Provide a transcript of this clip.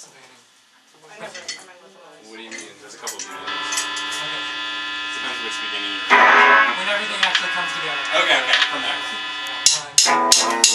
Fascinating. What do you mean? There's a couple of beginnings. It depends which beginning you're When everything actually comes together. Okay, okay. From there. One.